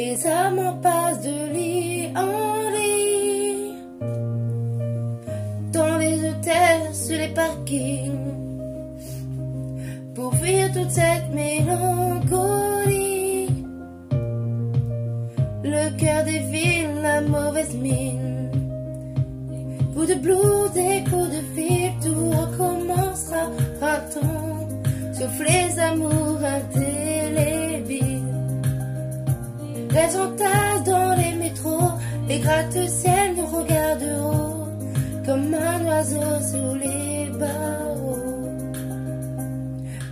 Et ça m'en passe de lit en lit Dans les hôtels, sur les parkings. Pour fuir toute cette mélancolie. Le cœur des villes, la mauvaise mine. Coups de blues, des coups de Entassent dans les métros, les gratte-ciel nous regardent haut, comme un oiseau sous les barreaux.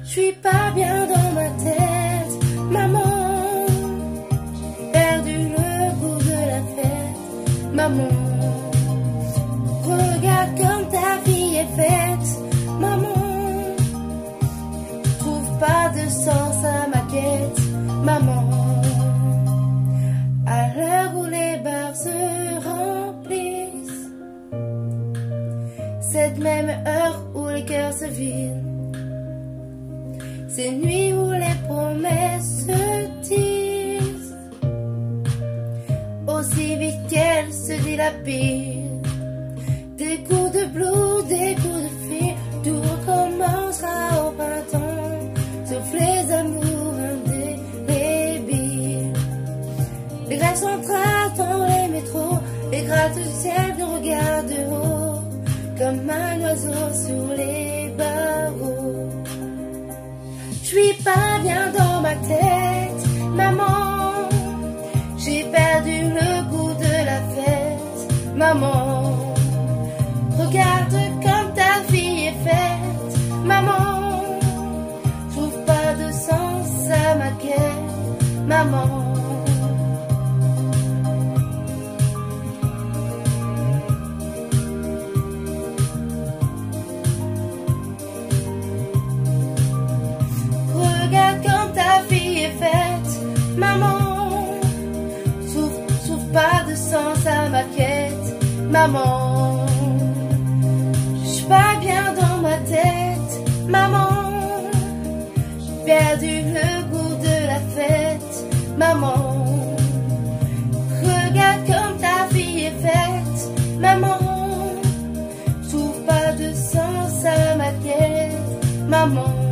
Je suis pas bien dans ma tête, maman. Perdu le goût de la fête, maman. Regarde comme ta vie est faite, maman. Trouve pas de sens à ma quête, maman. Cette même heure où les cœurs se vident. Ces nuits où les promesses se disent aussi vite qu'elles se dilapident. Des coups de blue, des coups de fil, tout recommencera au printemps, sauf les amours indélébiles. Les grèves centrales dans les métros, les gratte-ciel de regard de haut comme un oiseau sur les barreaux. Je suis pas bien dans ma tête, maman. J'ai perdu le goût de la fête, maman. Regarde comme ta vie est faite, maman. Trouve pas de sens à ma quête, maman. Maman. Je suis pas bien dans ma tête, maman. J'ai perdu le goût de la fête, maman. Regarde comme ta vie est faite, maman. Trouve pas de sens à ma tête, maman.